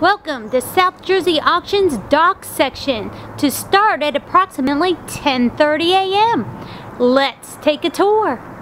Welcome to South Jersey Auctions dock section to start at approximately 10.30 a.m. Let's take a tour.